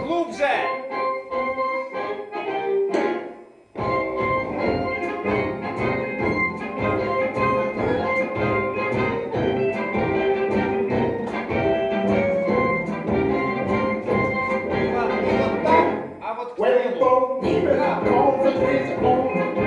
Глубже! Well, both people are on the prison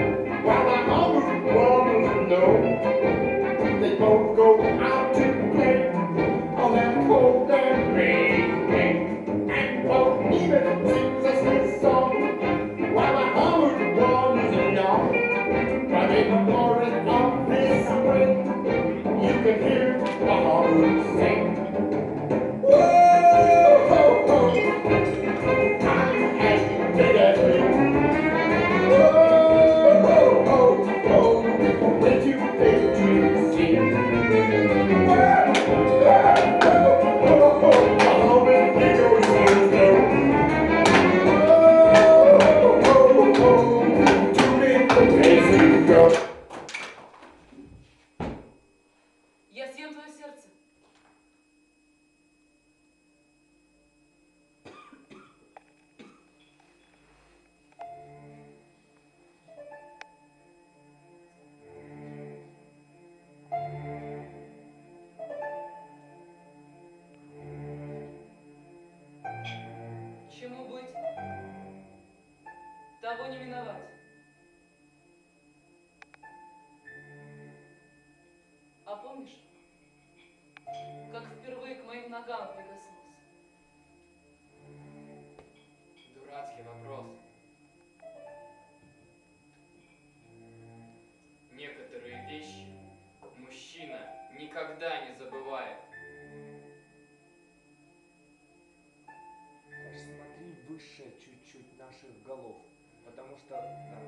того не миновать. А помнишь, как впервые к моим ногам прикоснулся? Дурацкий вопрос. Некоторые вещи мужчина никогда не забывает. Смотри выше cómo está la